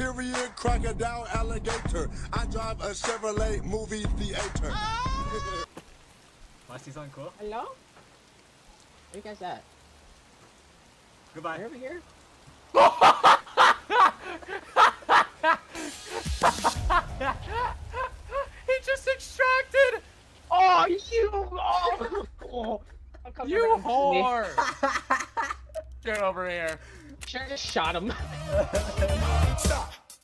Tyrion, crocodile, alligator. I drive a Chevrolet movie theater. Want to see something cool? Hello? Where you guys at? Goodbye. You over here? he just extracted! Oh, you! Oh! oh. You around to me. whore! Get over here. Sure, just shot him. Stop.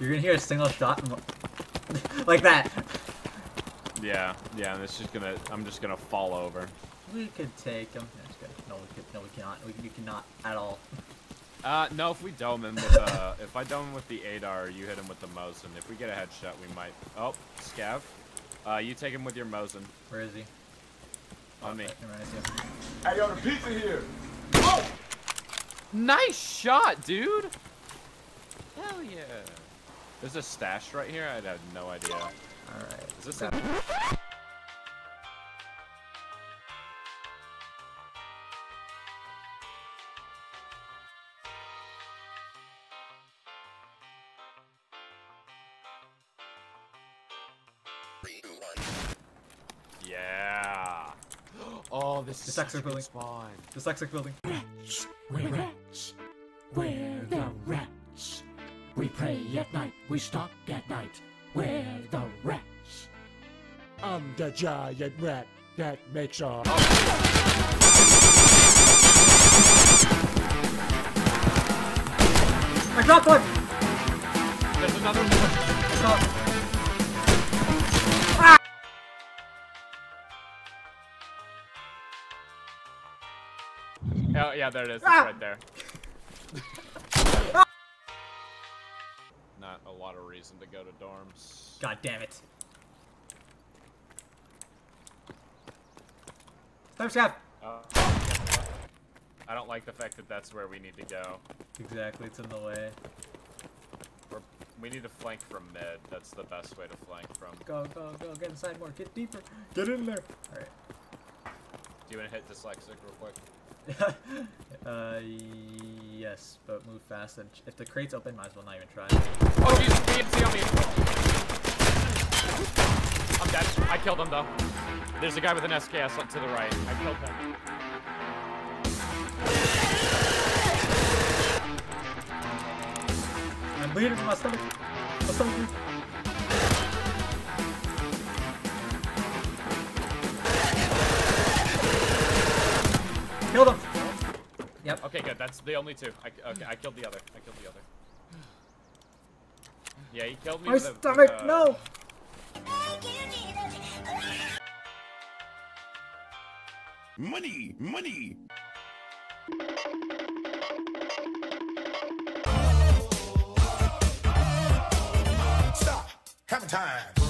You're gonna hear a single shot mo- like that. Yeah, yeah, and it's just gonna, I'm just gonna fall over. We could take him. No, just no, we could, no, we cannot. We, we cannot at all. Uh, no, if we dome him with, uh, if I dome him with the Adar, you hit him with the Mosin. If we get a headshot, we might. Oh, Scav. Uh, you take him with your Mosin. Where is he? On me. Right, never mind, I. Hey, yo, the pizza here. Oh! Nice shot, dude! Hell yeah. There's a stash right here? I had no idea. Alright. Is this a... Yeah. Oh, this is This such a building. spawn. Dyslexic building. We're rats. We're We stalk at night. We're the rats. I'm the giant rat that makes our. I dropped one! There's another one. I dropped- Oh, yeah, there it is. It's Ah! right there. Not a lot of reason to go to dorms. God damn it. Time scap! Uh, I don't like the fact that that's where we need to go. Exactly, it's in the way. We're, we need to flank from mid. That's the best way to flank from. Go, go, go, get inside more, get deeper, get in there! Alright. Do you want to hit dyslexic real quick? uh, yes, but move fast. And if the crate's open, might as well not even try. Oh, Jesus, PMC on me. I'm dead. I killed him, though. There's a guy with an SKS up to the right. I killed him. I'm bleeding from my stomach. My stomach. Killed him. Yep. Okay, good. That's the only two. I, okay, I killed the other. I killed the other. Yeah, he killed me My with a- with stomach. a- No. Money, money. Stop. Have time.